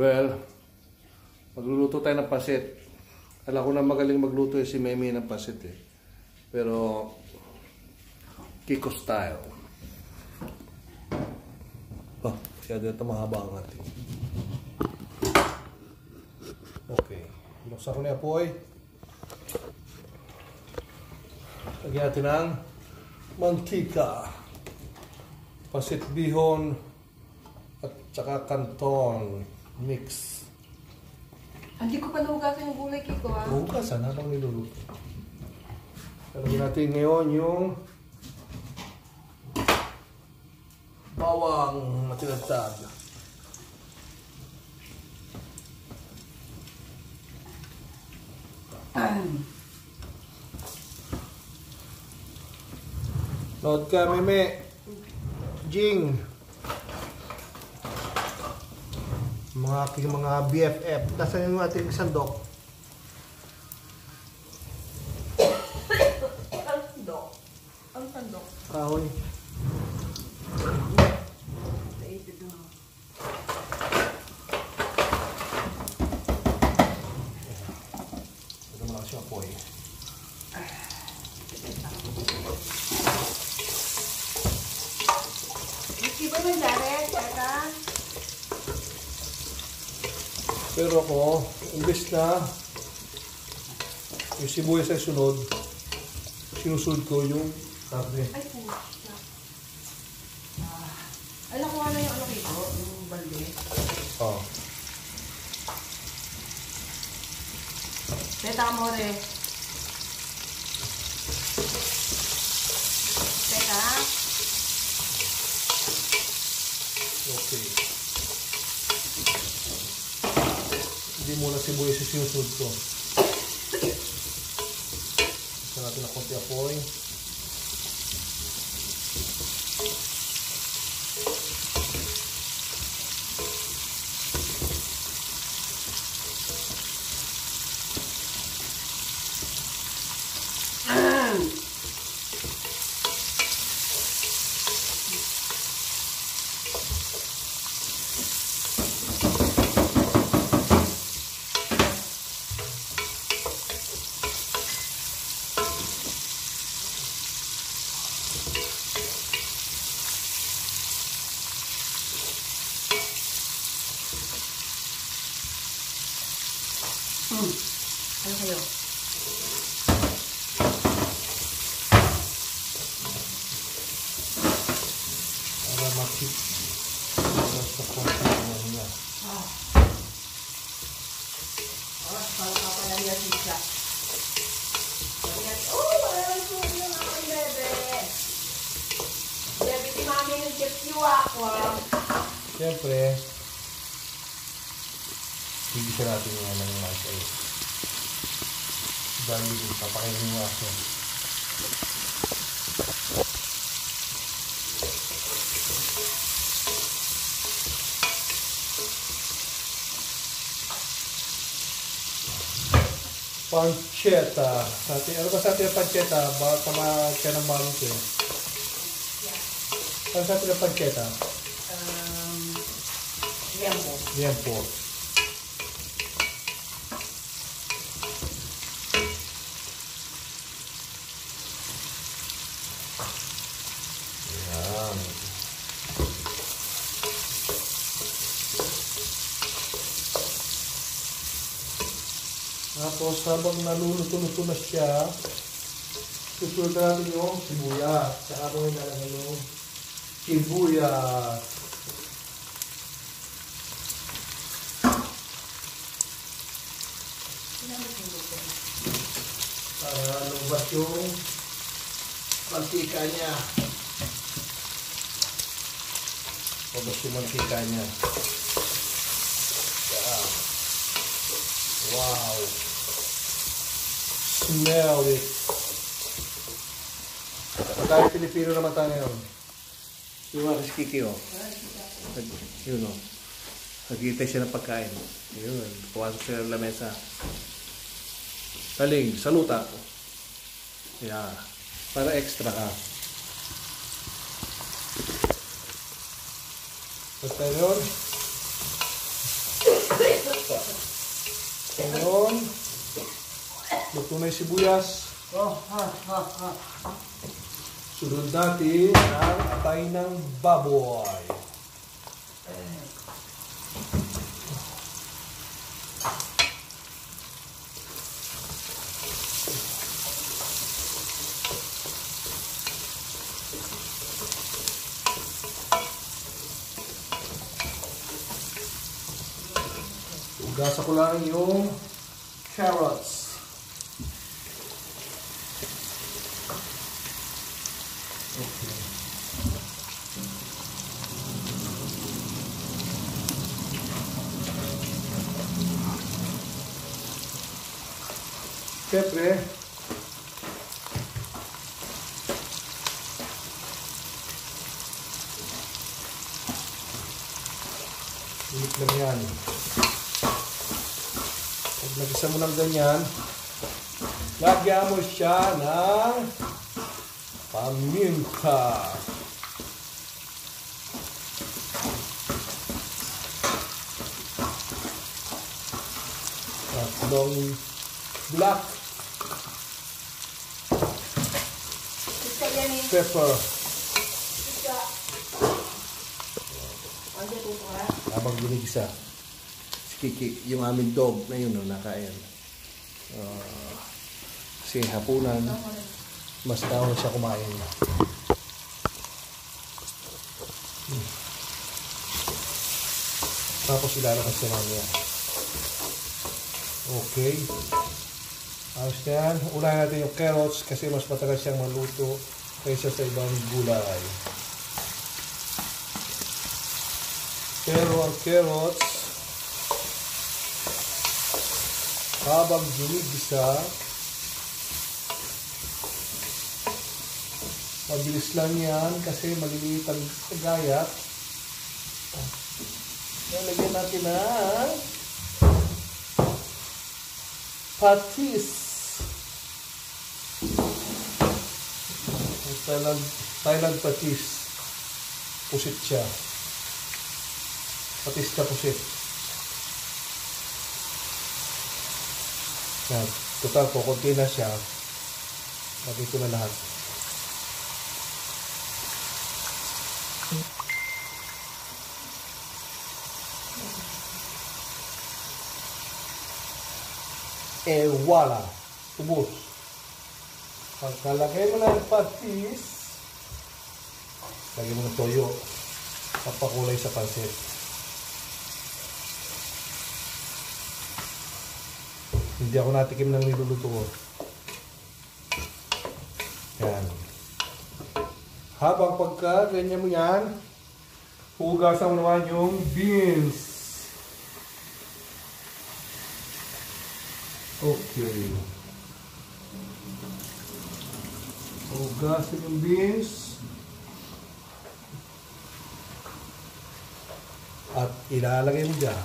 Well, magluluto tayo ng pasit. Alam ko na magaling magluto yung si Memi ng pasit eh. Pero, Kiko style. Oh, masyado ito mahaba ang ating. Okay. Buksan ko na yung apoy. Lagyan natin ng mantika. Pasit bihon at saka kanton mix. Hindi ko pa nahugasan yung gulay, Kiko, ah. Hugasan habang niluluto. Lagyan natin ngayon yung bawang matinatag. Nood ka, Meme. Jing. Mga aking mga BFF. Nasaan yung ating sandok? Ang tandok. Ang tandok. Kahoy. Naipid mo. Ito mo lang siya po eh. Hindi ba nangyari, Tata? Pero ako, imbes na yung sibuyas ay sunod, sinusunod ko yung karne. Ay, pucha. Ah. Alam ko ano yung ano, Kiko? Yung balde. Oh. Teta mo, re. Teka. Okay. Hindi muna sinusunod ko. Gusto natin ng konti apoy. Hmm. Ano kayo? Para makip. Basta konti ang ano niya. Ah. Oh, para kapalaya siya. Oh, wala ko yung aking bebe. Bebe, si mami nag-get you ako. Siyempre, higisa natin yung ano yung nasa eh. Dami din, papakainin yung aso. Pancetta. Sati, ano ba sa atin ang pancetta? Ba, tama ka ng balong ko eh. Ano sa atin ang pancetta? Um, yan po. Tapos habang naluluto-luto na siya, susunod na natin yung sibuyas. Saka mo ilalagay yung sibuyas. para lumabas yung mantika niya. Lumabas yung mantika niya. Wow. Smell it. Pagkain Pilipino naman tayo ngayon. Yung mga kiskiki, oh. Nag- Yun, oh. Nagkita siya ng pagkain. Yun. Pumasok siya ng lamesa. Taling, saluta. Yeah. Para extra ka. Basta yun. Luto na yung sibuyas. Oh, ha, ha, ha. Sunod natin ang atay ng baboy. Ugasa ko lang yung carrots. Siyempre, Ulit lang yan. Pag nagisa mo ng ganyan, lagyan mo siya ng paminta. Tatlong black Isa yan eh. Pepper. Habang ginigisa. Si Kiki, yung aming dog na yun, no, nakain. Uh, kasi hapunan, Mas daw siya kumain. Hmm. Tapos ilalakas siya mamaya. Okay. Ayos na yan. Unahin natin yung carrots kasi mas matagal siyang maluto kaysa sa ibang gulay. Pero ang carrots habang ginigisa Mabilis lang yan kasi maliliit ang gayat. Lalagyan natin ng patis. Thailand, Thailand patis. Pusit siya. Patis na pusit. Yan. Total po, konti na siya. Lagay ko na lahat. Eh, wala. Ubus. Pagkalagay mo ng patis, lagay mo ng toyo. Papakulay sa pansit. Hindi ako natikim ng niluluto ko. Yan. Habang pagka ganyan mo yan, hugasan mo naman yung beans. Okay. Hugasan yung beans. At ilalagay mo dyan.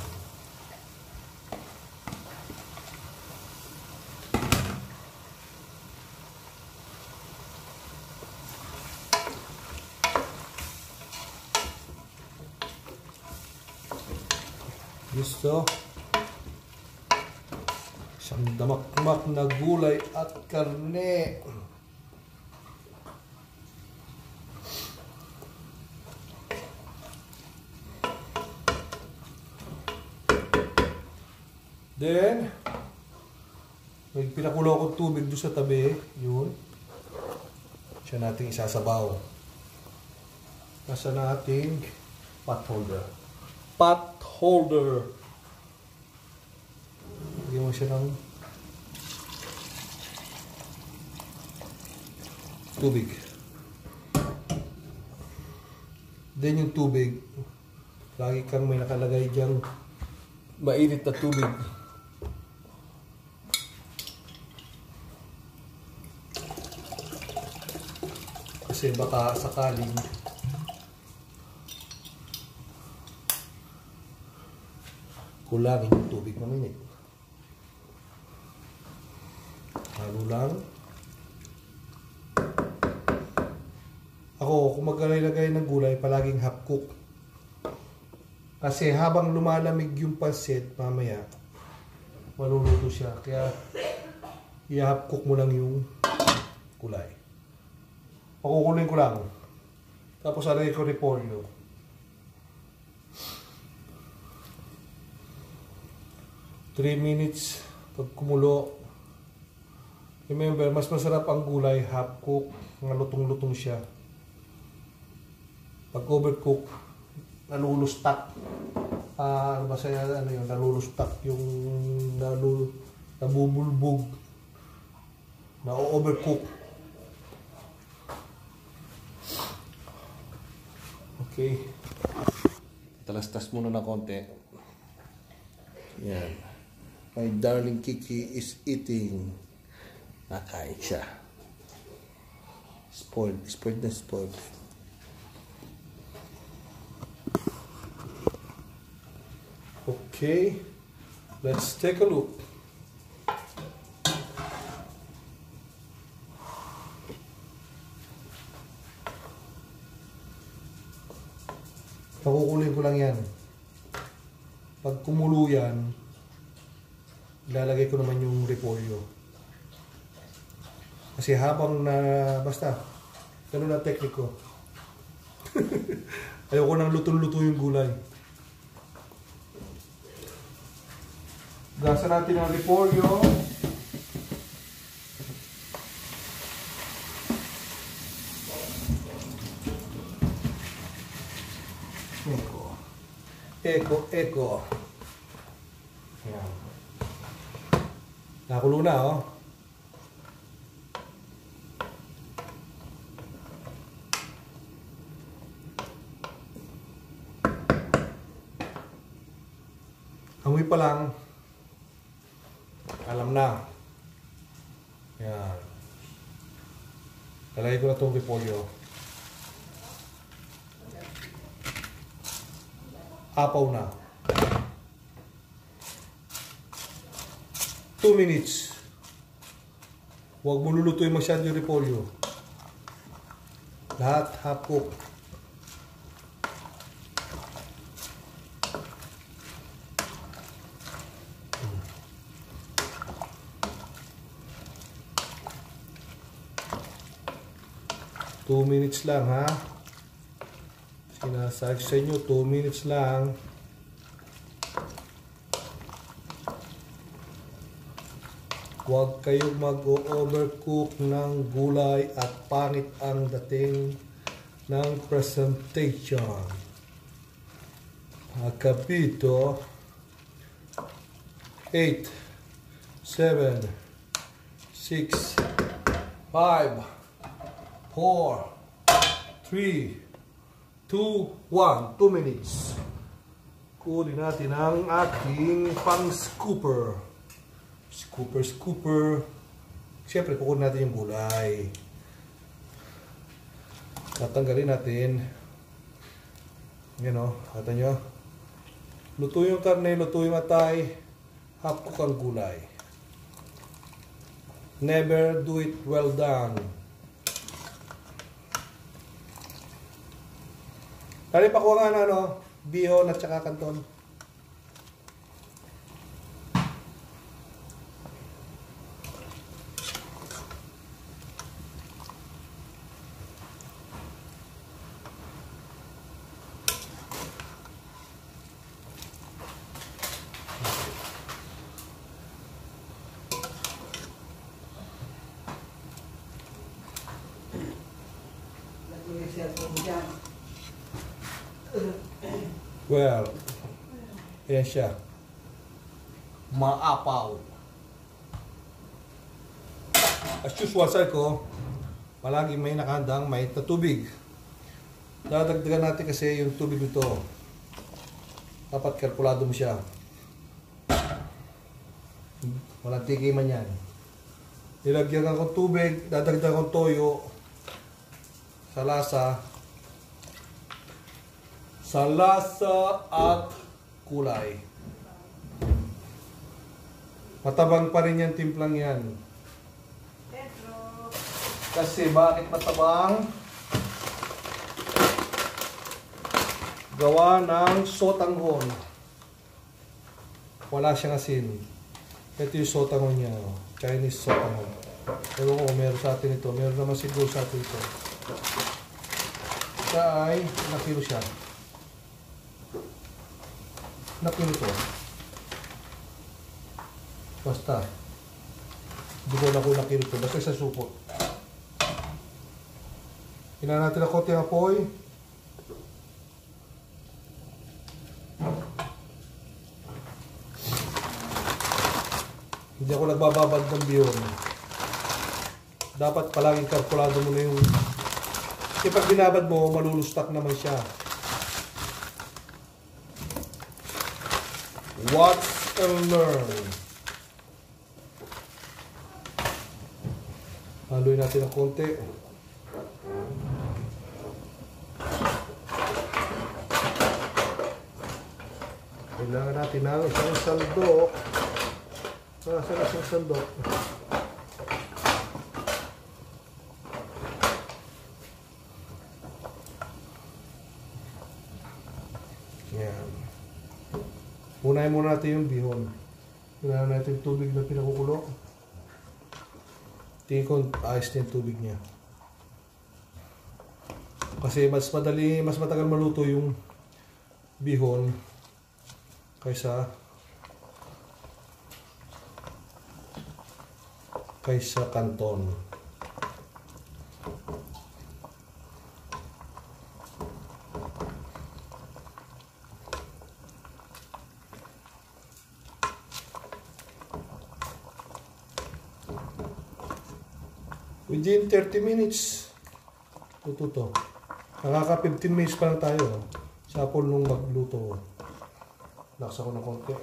Gusto? Isang damakmak na gulay at karne. Then, may pinakulo akong tubig doon sa tabi. Yun. Siya natin isasabaw. Nasa nating pot holder. Pot holder. Lagyan mo siya ng tubig. Then yung tubig, lagi kang may nakalagay diyang mainit na tubig. Kasi baka sakaling kulangin yung tubig na mainit. Halo lang. Ako, kung maglalagay ng gulay, palaging half cook. Kasi habang lumalamig yung pansit, mamaya, maluluto siya. Kaya, i-half cook mo lang yung kulay. Pakukulin ko lang. Tapos alagay ko repolyo. Three minutes pag kumulo. Remember, mas masarap ang gulay half cook, nga lutong-lutong siya. Pag overcook, nalulustak. Ah, ano ba saya, ano yun, nalulustak yung nalu, nabubulbog. Na-overcook. Okay. Talastas muna na konti. Yan. My darling Kiki is eating. Nakain siya. Spoiled. Spoiled na spoiled. Okay. Let's take a look. Pakukulin ko lang yan. Pag kumulo yan, ilalagay ko naman yung repolyo. Kasi habang na, basta, ganun na teknik ko. Ayoko nang luto-luto yung gulay. Gasa natin ang repolyo. Eko, eko. Ayan. Nakulo na, oh. Amoy pa lang. Alam na. Yan. Lalagay ko na itong repolyo. Apaw na. 2 minutes. Huwag mo lulutuin masyado yung repolyo. Lahat half cook. Two minutes lang ha. Sinasabi sa inyo, 2 minutes lang. Huwag kayong mag-overcook ng gulay at pangit ang dating ng presentation. Akapito 8 7 6 5 4 3 2, 1, 2 minutes. Kunin natin ang ating pang scooper. Scooper. Siyempre, kukunin natin yung gulay. Tatanggalin natin. Yan o, kata nyo. Luto yung karne, luto yung atay. Half cook ang gulay. Never do it well done. Tali, pakuha nga na, ano, Bihon at saka Canton. 12. Ayan siya. Maapaw. As usual, sir ko, palagi may nakahandang may tubig. Dadagdagan natin kasi yung tubig nito. Dapat kalkulado mo siya. Walang tikiman yan. Nilagyan ako tubig, dadagdagan ko toyo sa lasa sa lasa at kulay. Matabang pa rin yan timplang yan. Kasi bakit matabang? Gawa ng sotanghon. Wala siyang asin. Ito yung sotangon niya. oh. Chinese sotangon. Ewan ko meron sa atin ito. Meron naman siguro sa atin ito. Ito ay, ilang kilo siya? Ilang kilo to? Basta. Hindi ko na kung ilang kilo to. Basta sa supot. Kailangan natin ng konti apoy. Hindi ako nagbababad ng bihon. Dapat palaging kalkulado mo na yung... Kasi binabad mo, malulustak naman siya. Watch and learn. Haluin natin ng konti. Kailangan natin ng isang sandok. Nasaan ang isang sandok? Unahin muna natin yung bihon. Kailangan natin tubig na pinakukulo. Tingin ko ayos na yung tubig niya. Kasi mas madali, mas matagal maluto yung bihon kaysa kaysa kanton. Within 30 minutes, luto to. Nakaka 15 minutes pa lang tayo. Sa pool nung magluto. Lakas ako ng konti.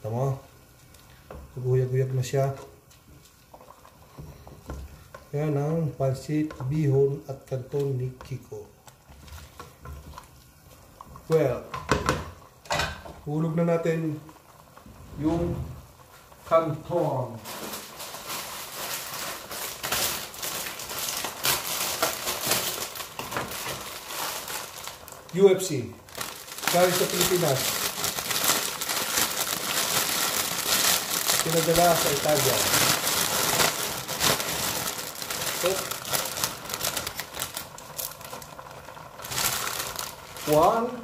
Tama. Guyag-guyag na siya. Yan ang pansit, bihon at kanton ni Kiko. Well, hulog na natin yung kanton. UFC. Galing sa Pilipinas. Pinadala sa Italia. Oop. One.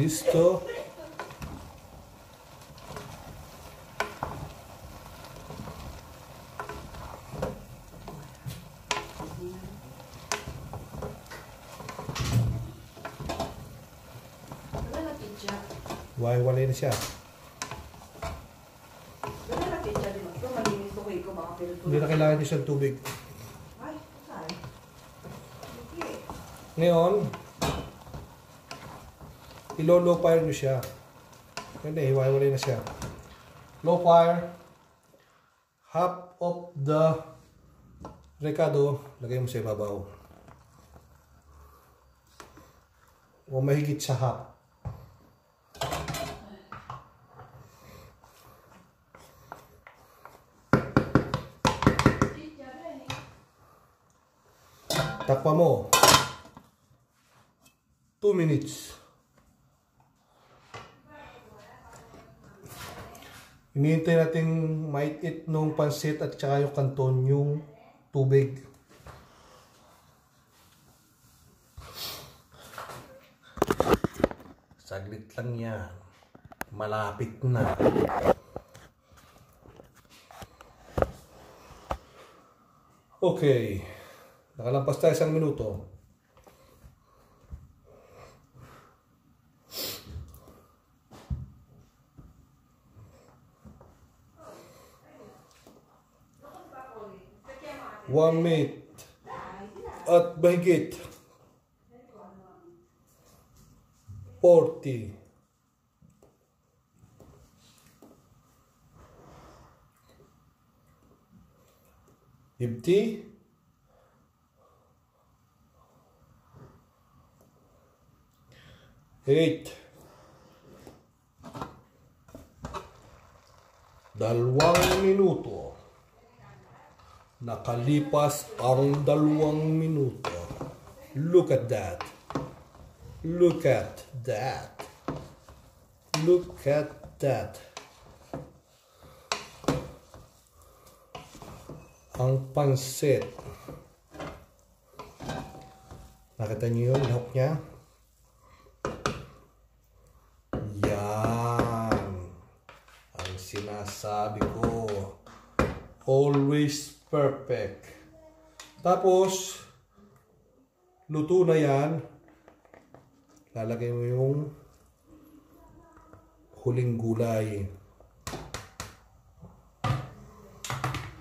ko ko mga pinutulo. Hindi na kailangan niya siyang tubig. Ngayon, ilo-low fire nyo siya. Hindi, hiwa-hiwalay na siya. Low fire. Half of the recado, lagay mo sa ibabaw. O mahigit sa half. Takpa mo. 2 minutes. Hinihintay natin maitit nung pansit at saka yung kanton yung tubig. Saglit lang yan. Malapit na. Okay. Nakalampas tayo isang minuto. One minute. At mahigit. 40. Fifty. Eight. Dalawang minuto. Nakalipas ang dalawang minuto. Look at that. Look at that. Look at that. Ang pansit. Nakita niyo yung lahok niya? Yan. Ang sinasabi ko. Always perfect. Tapos, luto na yan. Lalagay mo yung huling gulay.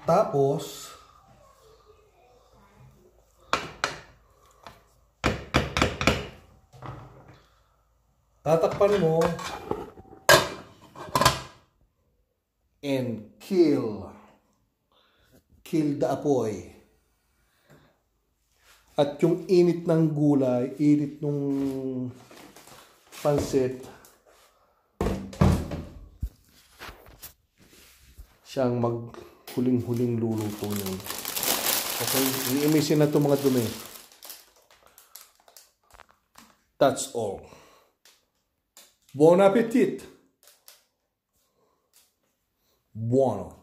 Tapos, tatakpan mo and kill. Kill the apoy. At yung init ng gulay, init nung pansit, siyang mag huling-huling luluto yun. Okay, i-imisin na ito mga dumi. That's all. Bon appetit! Buono.